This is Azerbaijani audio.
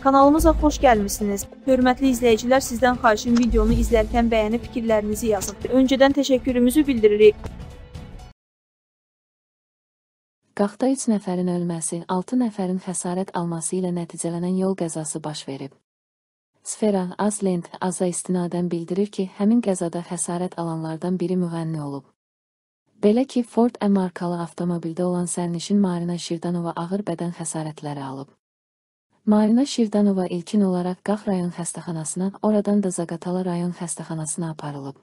Kanalımıza xoş gəlmisiniz. Hörmətli izləyicilər, sizdən xahişim videonu izlərkən bəyənib fikirlərinizi yazın. Öncədən təşəkkürümüzü bildiririk. Qaxda 3 nəfərin ölməsi, 6 nəfərin xəsarət alması ilə nəticələnən yol qəzası baş verib. Sfera Azlend Aza istinadən bildirir ki, həmin qəzada xəsarət alanlardan biri müğənni olub. Belə ki, Ford M markalı avtomobildə olan sərnişin Marina Şirdanova ağır bədən xəsarətləri alıb. Marina Şirdanova ilkin olaraq Qax rayon xəstəxanasına, oradan da Zaqatala rayon xəstəxanasına aparılıb.